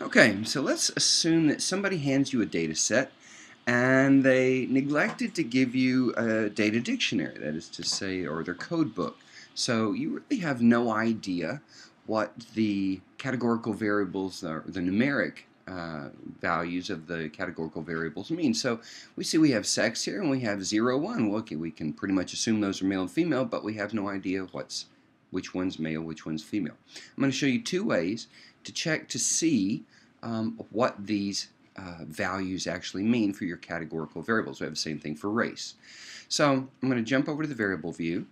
Okay, so let's assume that somebody hands you a data set and they neglected to give you a data dictionary, that is to say, or their code book. So you really have no idea what the categorical variables, or the numeric uh, values of the categorical variables mean. So we see we have sex here and we have 0, 1. Well, okay, we can pretty much assume those are male and female, but we have no idea what's which one's male, which one's female. I'm going to show you two ways to check to see um, what these uh, values actually mean for your categorical variables. We have the same thing for race. So I'm going to jump over to the variable view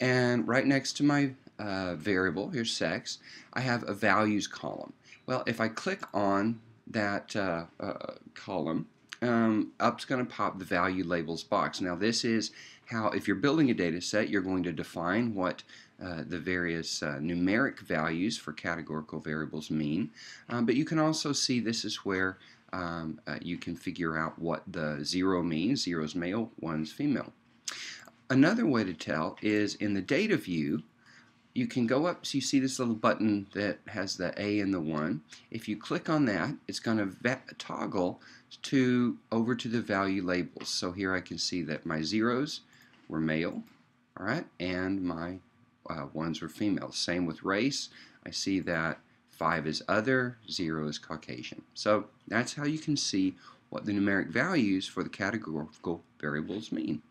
and right next to my uh, variable, here's sex, I have a values column. Well, if I click on that uh, uh column, um, up's going to pop the value labels box. Now this is how, if you're building a data set, you're going to define what uh, the various uh, numeric values for categorical variables mean. Um, but you can also see this is where um, uh, you can figure out what the zero means. Zero is male, one's female. Another way to tell is in the data view, you can go up, so you see this little button that has the A and the 1. If you click on that, it's going to toggle to over to the value labels. So here I can see that my zeros were male, all right, and my uh, ones were female. Same with race. I see that 5 is other, 0 is Caucasian. So that's how you can see what the numeric values for the categorical variables mean.